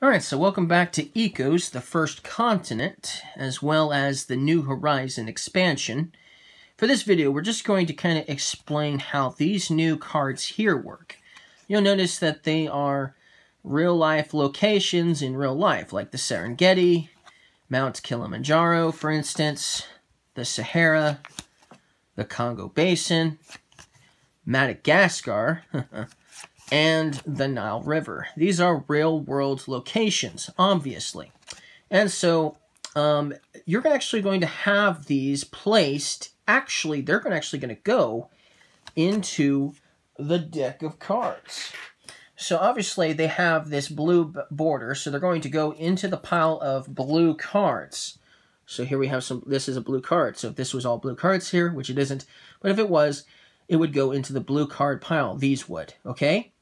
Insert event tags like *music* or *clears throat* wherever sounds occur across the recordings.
Alright, so welcome back to Ecos, the First Continent, as well as the New Horizon expansion. For this video, we're just going to kind of explain how these new cards here work. You'll notice that they are real-life locations in real life, like the Serengeti, Mount Kilimanjaro, for instance, the Sahara, the Congo Basin, Madagascar, *laughs* and the Nile River. These are real world locations, obviously. And so um, you're actually going to have these placed, actually, they're actually going to go into the deck of cards. So obviously they have this blue border, so they're going to go into the pile of blue cards. So here we have some, this is a blue card. So if this was all blue cards here, which it isn't, but if it was, it would go into the blue card pile. These would, okay?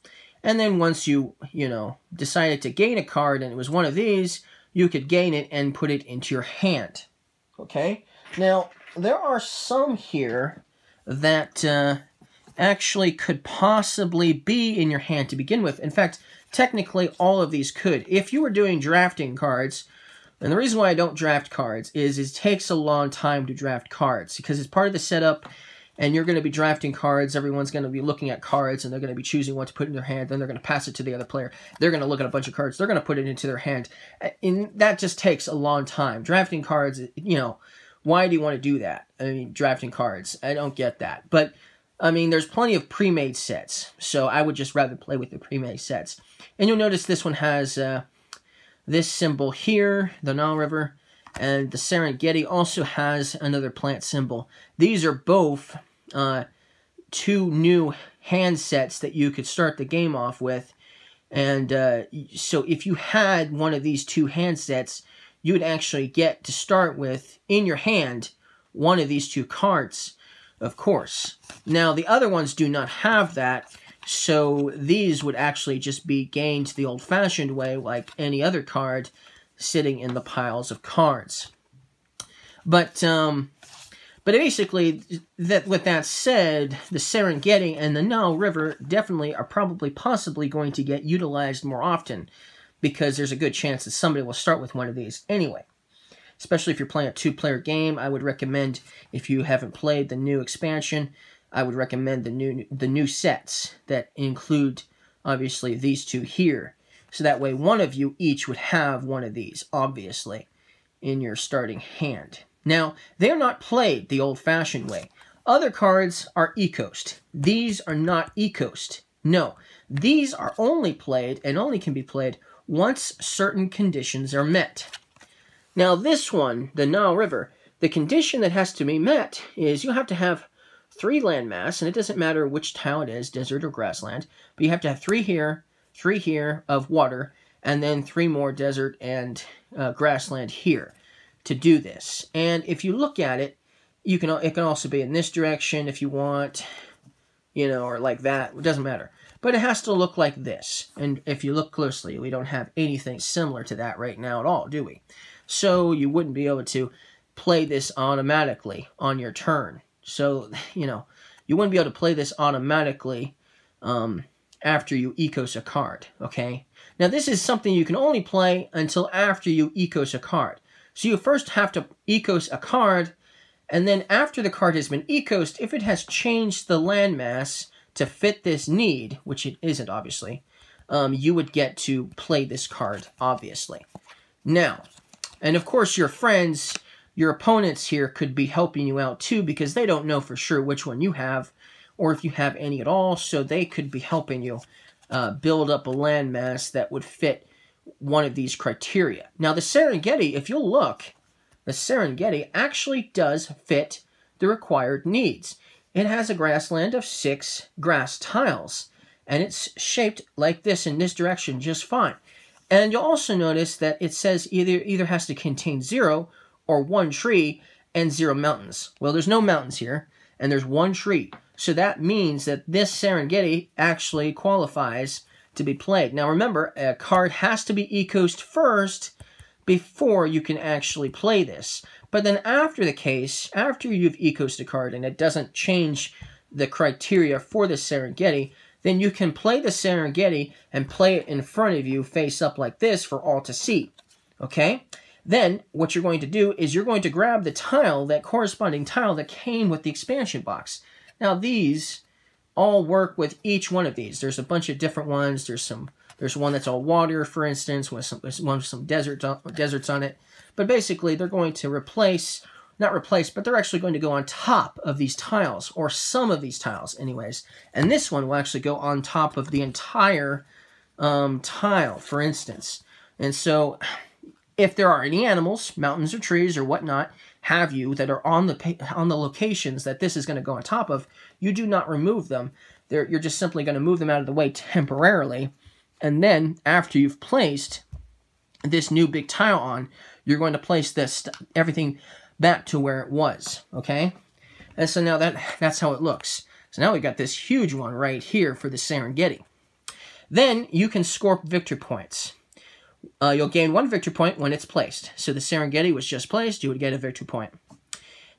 And then once you, you know, decided to gain a card and it was one of these, you could gain it and put it into your hand. Okay? Now, there are some here that uh, actually could possibly be in your hand to begin with. In fact, technically all of these could. If you were doing drafting cards, and the reason why I don't draft cards is it takes a long time to draft cards because it's part of the setup and you're going to be drafting cards. Everyone's going to be looking at cards, and they're going to be choosing what to put in their hand. Then they're going to pass it to the other player. They're going to look at a bunch of cards. They're going to put it into their hand, and that just takes a long time. Drafting cards, you know, why do you want to do that? I mean, drafting cards, I don't get that. But I mean, there's plenty of pre-made sets, so I would just rather play with the pre-made sets. And you'll notice this one has uh, this symbol here, the Nile River, and the Serengeti also has another plant symbol. These are both uh, two new handsets that you could start the game off with. And uh, so if you had one of these two handsets, you would actually get to start with in your hand one of these two cards, of course. Now, the other ones do not have that, so these would actually just be gained the old-fashioned way, like any other card sitting in the piles of cards. But, um, but basically, that with that said, the Serengeti and the Nile River definitely are probably possibly going to get utilized more often because there's a good chance that somebody will start with one of these anyway. Especially if you're playing a two-player game, I would recommend if you haven't played the new expansion, I would recommend the new the new sets that include obviously these two here. So that way one of you each would have one of these, obviously, in your starting hand. Now, they're not played the old-fashioned way. Other cards are ecosed. These are not ecosed. No, these are only played and only can be played once certain conditions are met. Now, this one, the Nile River, the condition that has to be met is you have to have three landmass, and it doesn't matter which tile it is, desert or grassland, but you have to have three here, three here of water, and then three more desert and uh, grassland here to do this. And if you look at it, you can it can also be in this direction if you want, you know, or like that. It doesn't matter. But it has to look like this. And if you look closely, we don't have anything similar to that right now at all, do we? So you wouldn't be able to play this automatically on your turn. So, you know, you wouldn't be able to play this automatically um, after you ecos a card, okay? Now, this is something you can only play until after you ecos a card. So you first have to ecos a card, and then after the card has been ecosed, if it has changed the landmass to fit this need, which it isn't obviously, um, you would get to play this card, obviously. Now, and of course your friends, your opponents here could be helping you out too because they don't know for sure which one you have or if you have any at all, so they could be helping you uh, build up a landmass that would fit one of these criteria. Now, the Serengeti, if you'll look, the Serengeti actually does fit the required needs. It has a grassland of six grass tiles, and it's shaped like this in this direction just fine. And you'll also notice that it says either either has to contain zero or one tree and zero mountains. Well, there's no mountains here, and there's one tree. So that means that this Serengeti actually qualifies to be played. Now remember, a card has to be ecosed first before you can actually play this. But then after the case, after you've ecosed a card and it doesn't change the criteria for the Serengeti, then you can play the Serengeti and play it in front of you face up like this for all to see. Okay? Then what you're going to do is you're going to grab the tile, that corresponding tile that came with the expansion box. Now these all work with each one of these. There's a bunch of different ones. There's some there's one that's all water, for instance, with some there's one with some desert deserts on it. But basically, they're going to replace, not replace, but they're actually going to go on top of these tiles, or some of these tiles, anyways. And this one will actually go on top of the entire um, tile, for instance. And so, if there are any animals, mountains or trees or whatnot, have you that are on the on the locations that this is going to go on top of, you do not remove them. They're, you're just simply going to move them out of the way temporarily and then after you've placed this new big tile on, you're going to place this everything back to where it was, okay? And so now that that's how it looks. So now we got this huge one right here for the Serengeti. Then you can score victory points. Uh, you'll gain one victory point when it's placed. So the Serengeti was just placed, you would get a victory point.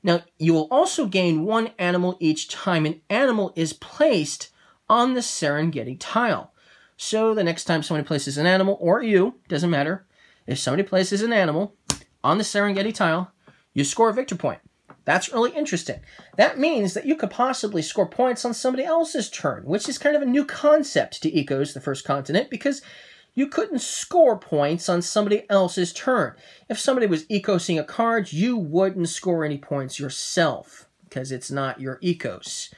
Now, you will also gain one animal each time an animal is placed on the Serengeti tile. So the next time somebody places an animal, or you, doesn't matter, if somebody places an animal on the Serengeti tile, you score a victory point. That's really interesting. That means that you could possibly score points on somebody else's turn, which is kind of a new concept to Ecos, the first continent, because you couldn't score points on somebody else's turn. If somebody was ecosing a card, you wouldn't score any points yourself, because it's not your ecos.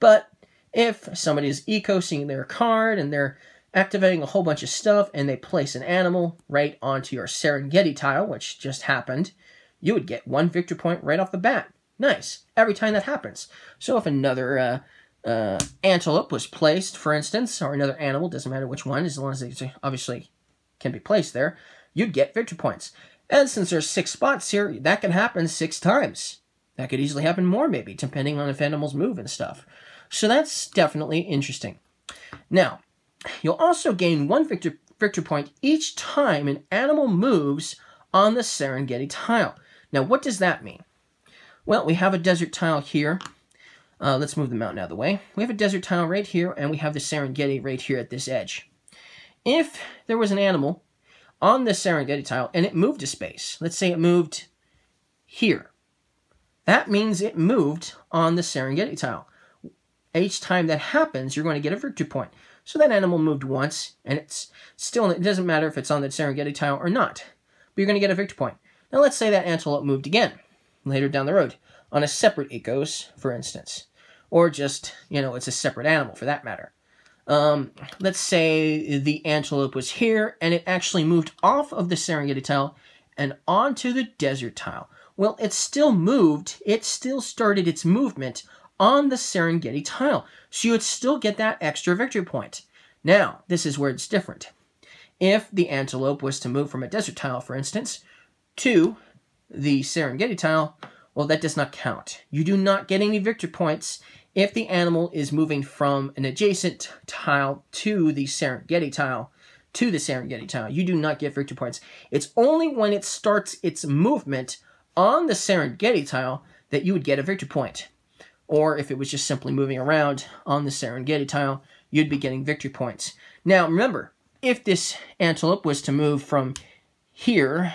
But if somebody is ecosing their card and they're activating a whole bunch of stuff, and they place an animal right onto your Serengeti tile, which just happened, you would get one victory point right off the bat. Nice. Every time that happens. So if another uh, uh, antelope was placed, for instance, or another animal, doesn't matter which one, as long as they obviously can be placed there, you'd get victory points. And since there's six spots here, that can happen six times. That could easily happen more, maybe, depending on if animals move and stuff. So that's definitely interesting. Now, You'll also gain one victory, victory point each time an animal moves on the Serengeti tile. Now, what does that mean? Well, we have a desert tile here. Uh, let's move the mountain out of the way. We have a desert tile right here, and we have the Serengeti right here at this edge. If there was an animal on the Serengeti tile and it moved a space, let's say it moved here, that means it moved on the Serengeti tile. Each time that happens, you're going to get a victory point. So that animal moved once, and it's still, it doesn't matter if it's on the Serengeti tile or not, but you're going to get a victory point. Now let's say that antelope moved again, later down the road, on a separate ecos, for instance. Or just, you know, it's a separate animal for that matter. Um, let's say the antelope was here, and it actually moved off of the Serengeti tile and onto the desert tile. Well, it still moved, it still started its movement on the Serengeti tile. So you would still get that extra victory point. Now, this is where it's different. If the antelope was to move from a desert tile, for instance, to the Serengeti tile, well, that does not count. You do not get any victory points if the animal is moving from an adjacent tile to the Serengeti tile, to the Serengeti tile. You do not get victory points. It's only when it starts its movement on the Serengeti tile that you would get a victory point or if it was just simply moving around on the Serengeti tile, you'd be getting victory points. Now, remember, if this antelope was to move from here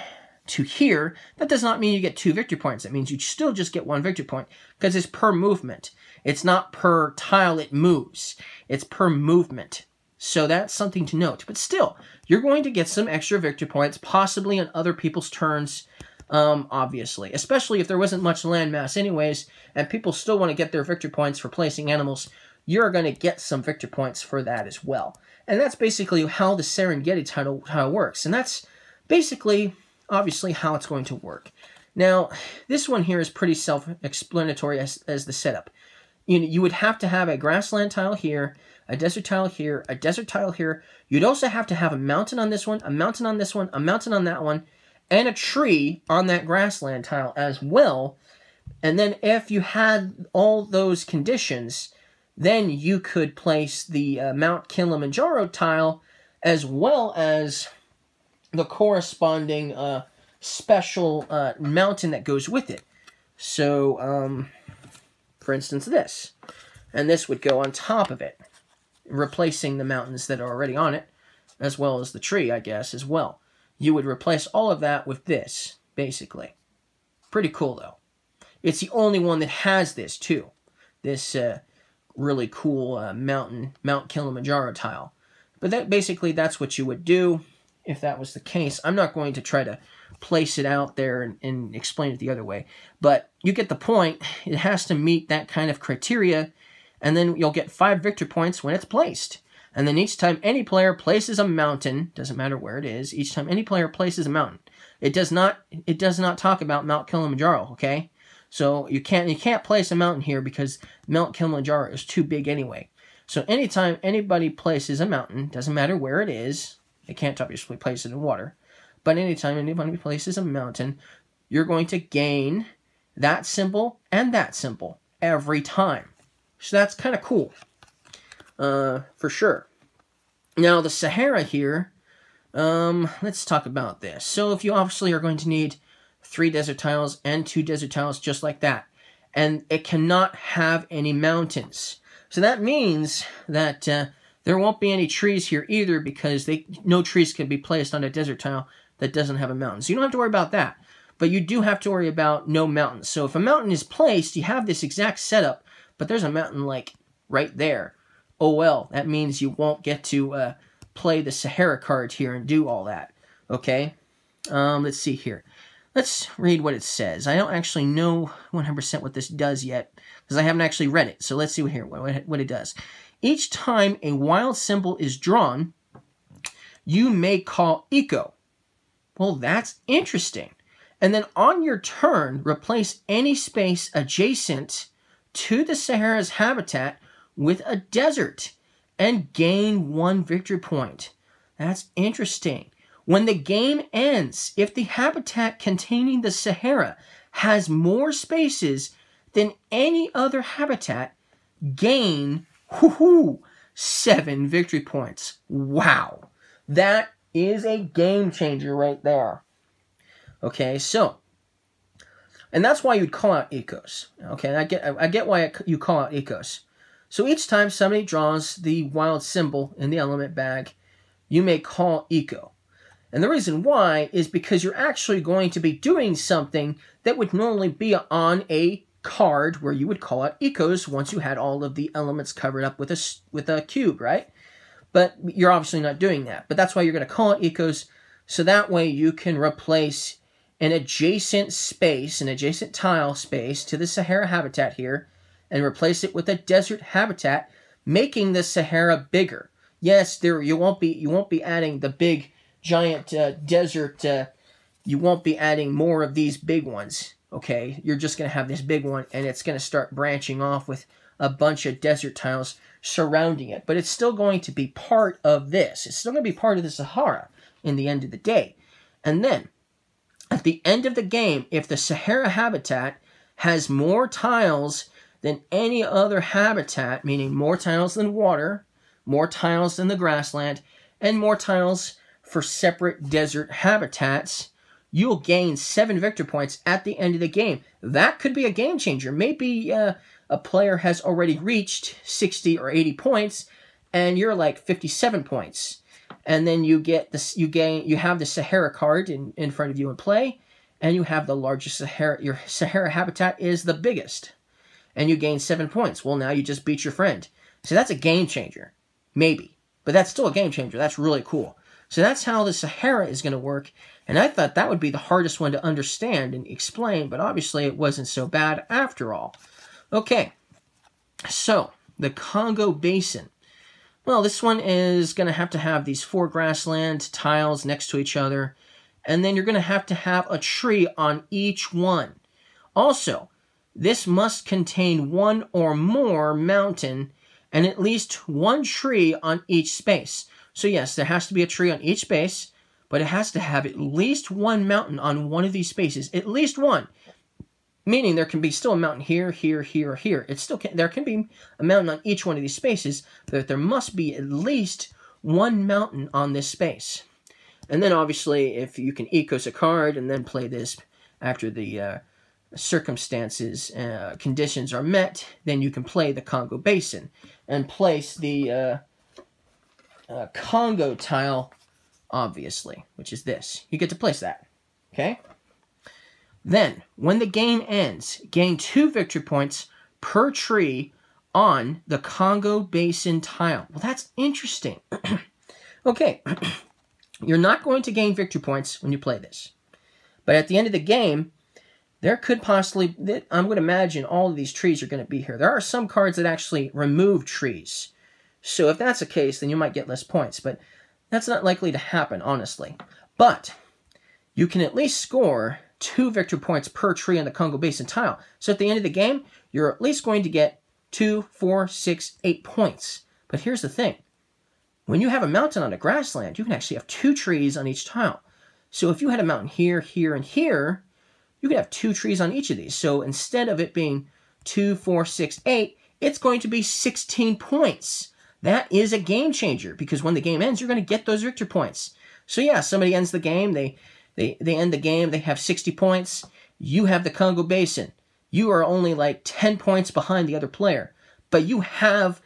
to here, that does not mean you get two victory points. That means you still just get one victory point because it's per movement. It's not per tile it moves. It's per movement. So that's something to note. But still, you're going to get some extra victory points, possibly on other people's turns um, obviously. Especially if there wasn't much landmass anyways, and people still want to get their victory points for placing animals, you're going to get some victory points for that as well. And that's basically how the Serengeti title, title works. And that's basically, obviously, how it's going to work. Now, this one here is pretty self-explanatory as, as the setup. You, know, you would have to have a grassland tile here, a desert tile here, a desert tile here. You'd also have to have a mountain on this one, a mountain on this one, a mountain on that one, and a tree on that grassland tile as well. And then if you had all those conditions, then you could place the uh, Mount Kilimanjaro tile as well as the corresponding uh, special uh, mountain that goes with it. So, um, for instance, this. And this would go on top of it. replacing the mountains that are already on it, as well as the tree, I guess, as well. You would replace all of that with this, basically. Pretty cool, though. It's the only one that has this, too. This uh, really cool uh, mountain, Mount Kilimanjaro tile. But that basically, that's what you would do if that was the case. I'm not going to try to place it out there and, and explain it the other way. But you get the point. It has to meet that kind of criteria, and then you'll get five victory points when it's placed. And then each time any player places a mountain, doesn't matter where it is, each time any player places a mountain. It does not it does not talk about Mount Kilimanjaro, okay? So you can't you can't place a mountain here because Mount Kilimanjaro is too big anyway. So anytime anybody places a mountain, doesn't matter where it is, they can't obviously place it in water, but anytime anybody places a mountain, you're going to gain that symbol and that symbol every time. So that's kind of cool, uh, for sure. Now the Sahara here, um, let's talk about this. So if you obviously are going to need three desert tiles and two desert tiles just like that, and it cannot have any mountains. So that means that uh, there won't be any trees here either because they no trees can be placed on a desert tile that doesn't have a mountain. So you don't have to worry about that. But you do have to worry about no mountains. So if a mountain is placed, you have this exact setup, but there's a mountain like right there. Oh well, that means you won't get to uh, play the Sahara card here and do all that. Okay? Um, let's see here. Let's read what it says. I don't actually know 100% what this does yet because I haven't actually read it. So let's see here what, what it does. Each time a wild symbol is drawn, you may call eco. Well, that's interesting. And then on your turn, replace any space adjacent to the Sahara's habitat with a desert and gain one victory point. That's interesting. When the game ends, if the habitat containing the Sahara has more spaces than any other habitat, gain whoo, seven victory points. Wow. That is a game changer right there. Okay, so, and that's why you'd call out ecos. Okay, I get I get why you call out ecos. So each time somebody draws the wild symbol in the element bag, you may call eco. And the reason why is because you're actually going to be doing something that would normally be on a card where you would call out ecos once you had all of the elements covered up with a, with a cube, right? But you're obviously not doing that. But that's why you're going to call it ecos, so that way you can replace an adjacent space, an adjacent tile space to the Sahara habitat here, and replace it with a desert habitat, making the Sahara bigger. Yes, there you won't be you won't be adding the big giant uh, desert. Uh, you won't be adding more of these big ones. Okay, you're just going to have this big one, and it's going to start branching off with a bunch of desert tiles surrounding it. But it's still going to be part of this. It's still going to be part of the Sahara in the end of the day. And then, at the end of the game, if the Sahara habitat has more tiles than any other habitat, meaning more tiles than water, more tiles than the grassland, and more tiles for separate desert habitats, you'll gain seven victory points at the end of the game. That could be a game changer. Maybe uh, a player has already reached 60 or 80 points and you're like 57 points. And then you get this you gain you have the sahara card in, in front of you in play and you have the largest sahara your sahara habitat is the biggest. And you gain seven points. Well now you just beat your friend. So that's a game changer. Maybe. But that's still a game changer. That's really cool so that's how the sahara is going to work and i thought that would be the hardest one to understand and explain but obviously it wasn't so bad after all Okay, so the Congo Basin. Well, this one is going to have to have these four grassland tiles next to each other, and then you're going to have to have a tree on each one. Also, this must contain one or more mountain and at least one tree on each space. So yes, there has to be a tree on each space, but it has to have at least one mountain on one of these spaces. At least one meaning there can be still a mountain here, here, here, here. It still can, there can be a mountain on each one of these spaces, but there must be at least one mountain on this space. And then obviously, if you can ecos a card and then play this after the uh, circumstances, uh, conditions are met, then you can play the Congo Basin and place the uh, Congo tile, obviously, which is this. You get to place that, okay? Then, when the game ends, gain two victory points per tree on the Congo Basin tile. Well, that's interesting. *clears throat* okay, *clears throat* you're not going to gain victory points when you play this. But at the end of the game, there could possibly, I'm going to imagine all of these trees are going to be here. There are some cards that actually remove trees. So if that's the case, then you might get less points. But that's not likely to happen, honestly. But you can at least score two victory points per tree on the Congo Basin tile. So at the end of the game, you're at least going to get two, four, six, eight points. But here's the thing. When you have a mountain on a grassland, you can actually have two trees on each tile. So if you had a mountain here, here, and here, you could have two trees on each of these. So instead of it being two, four, six, eight, it's going to be 16 points. That is a game changer because when the game ends, you're going to get those victory points. So yeah, somebody ends the game, they, they, they end the game, they have 60 points. You have the Congo Basin. You are only like 10 points behind the other player. But you have,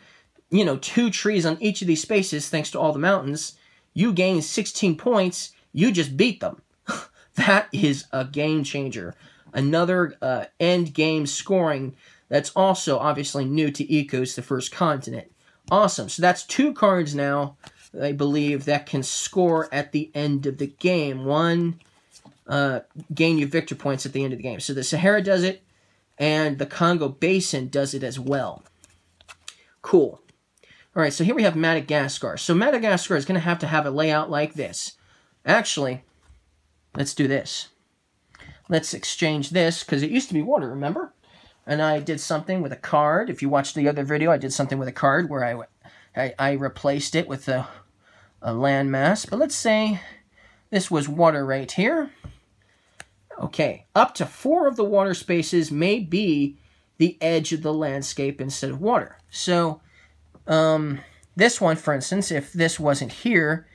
you know, two trees on each of these spaces thanks to all the mountains. You gain 16 points. You just beat them. *laughs* that is a game changer. Another uh, end game scoring that's also obviously new to Ecos, the first continent. Awesome. So that's two cards now, I believe, that can score at the end of the game. One, uh, gain you victory points at the end of the game. So the Sahara does it, and the Congo Basin does it as well. Cool. All right, so here we have Madagascar. So Madagascar is going to have to have a layout like this. Actually, let's do this. Let's exchange this, because it used to be water, remember? And I did something with a card. If you watched the other video, I did something with a card where I, I, I replaced it with a, a landmass. But let's say this was water right here. Okay, up to four of the water spaces may be the edge of the landscape instead of water. So, um, this one, for instance, if this wasn't here,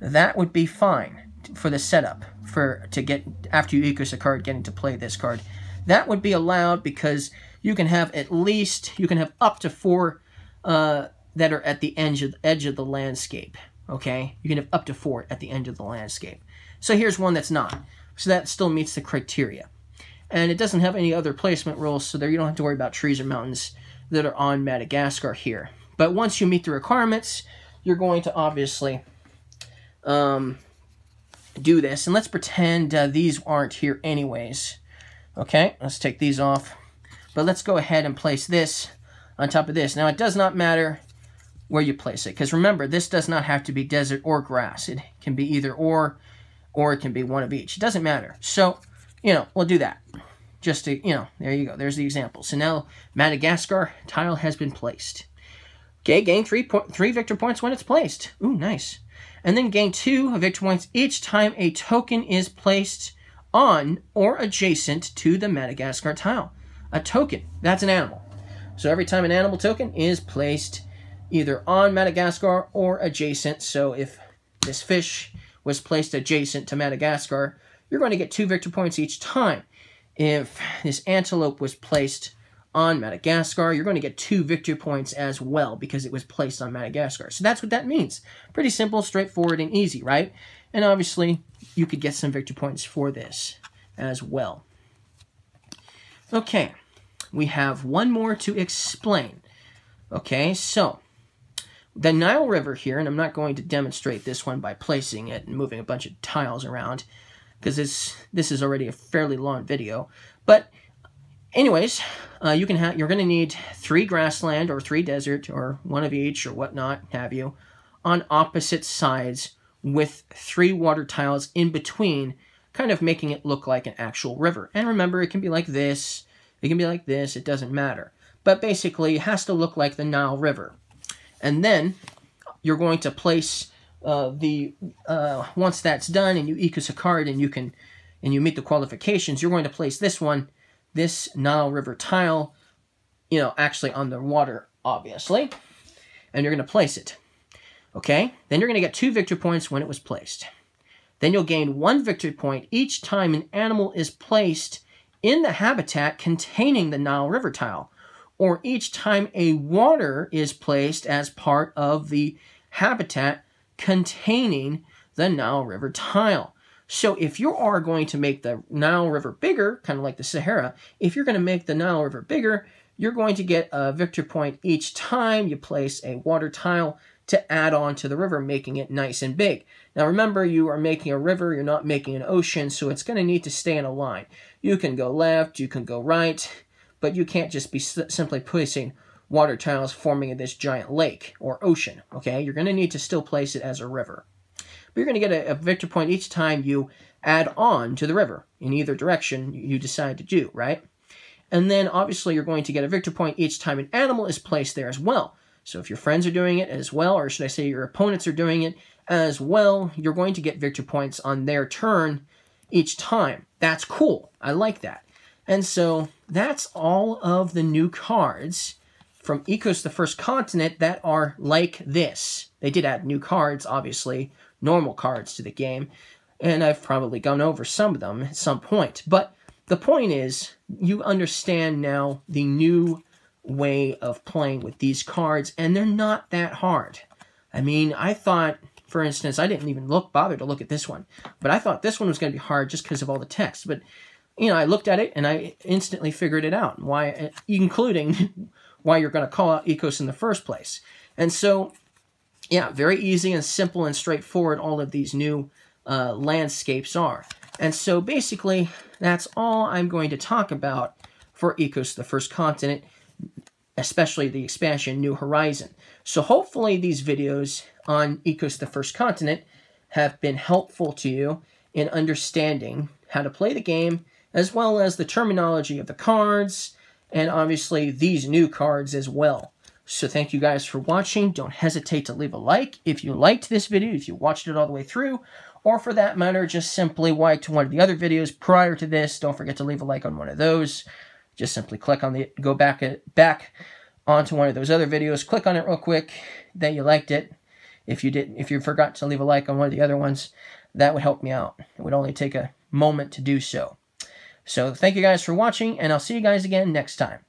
that would be fine for the setup for to get after you ecos a card, getting to play this card. That would be allowed because you can have at least, you can have up to four uh, that are at the edge of, edge of the landscape. Okay? You can have up to four at the end of the landscape. So here's one that's not. So that still meets the criteria. And it doesn't have any other placement rules, so there you don't have to worry about trees or mountains that are on Madagascar here. But once you meet the requirements, you're going to obviously um, do this. And let's pretend uh, these aren't here anyways. Okay, let's take these off. But let's go ahead and place this on top of this. Now, it does not matter where you place it, because remember, this does not have to be desert or grass. It can be either or, or it can be one of each. It doesn't matter. So, you know, we'll do that. Just to, you know, there you go. There's the example. So now, Madagascar tile has been placed. Okay, gain three, three victor points when it's placed. Ooh, nice. And then gain two victor points each time a token is placed on or adjacent to the Madagascar tile. A token, that's an animal. So every time an animal token is placed either on Madagascar or adjacent, so if this fish was placed adjacent to Madagascar, you're going to get two victor points each time. If this antelope was placed on Madagascar, you're going to get two victory points as well because it was placed on Madagascar. So that's what that means. Pretty simple, straightforward, and easy, right? And obviously, you could get some victory points for this as well. Okay, we have one more to explain. Okay, so the Nile River here, and I'm not going to demonstrate this one by placing it and moving a bunch of tiles around, because this this is already a fairly long video. But anyways, uh, you can have you're going to need three grassland or three desert or one of each or whatnot have you on opposite sides with three water tiles in between, kind of making it look like an actual river. And remember, it can be like this, it can be like this, it doesn't matter. But basically, it has to look like the Nile River. And then you're going to place uh, the, uh, once that's done and you ecos a card and you can, and you meet the qualifications, you're going to place this one, this Nile River tile, you know, actually on the water, obviously. And you're going to place it. Okay? Then you're going to get two victory points when it was placed. Then you'll gain one victory point each time an animal is placed in the habitat containing the Nile River tile, or each time a water is placed as part of the habitat containing the Nile River tile. So if you are going to make the Nile River bigger, kind of like the Sahara, if you're going to make the Nile River bigger, you're going to get a victory point each time you place a water tile to add on to the river, making it nice and big. Now remember, you are making a river, you're not making an ocean, so it's going to need to stay in a line. You can go left, you can go right, but you can't just be simply placing water tiles forming this giant lake or ocean, okay? You're going to need to still place it as a river. But you're going to get a, a victor point each time you add on to the river in either direction you decide to do, right? And then obviously you're going to get a victor point each time an animal is placed there as well. So if your friends are doing it as well, or should I say your opponents are doing it as well, you're going to get victory points on their turn each time. That's cool. I like that. And so that's all of the new cards from Ecos the First Continent that are like this. They did add new cards, obviously, normal cards to the game, and I've probably gone over some of them at some point. But the point is, you understand now the new way of playing with these cards, and they're not that hard. I mean, I thought, for instance, I didn't even look bother to look at this one, but I thought this one was going to be hard just because of all the text. But you know, I looked at it and I instantly figured it out. Why, including *laughs* why you're going to call out Ecos in the first place. And so, yeah, very easy and simple and straightforward. All of these new uh, landscapes are. And so basically, that's all I'm going to talk about for Ecos the First Continent especially the expansion New Horizon. So hopefully these videos on Ecos the First Continent have been helpful to you in understanding how to play the game, as well as the terminology of the cards, and obviously these new cards as well. So thank you guys for watching. Don't hesitate to leave a like if you liked this video, if you watched it all the way through, or for that matter, just simply watch one of the other videos prior to this. Don't forget to leave a like on one of those. Just simply click on the, go back, uh, back onto one of those other videos. Click on it real quick that you liked it. If you didn't, if you forgot to leave a like on one of the other ones, that would help me out. It would only take a moment to do so. So thank you guys for watching, and I'll see you guys again next time.